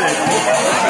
ないです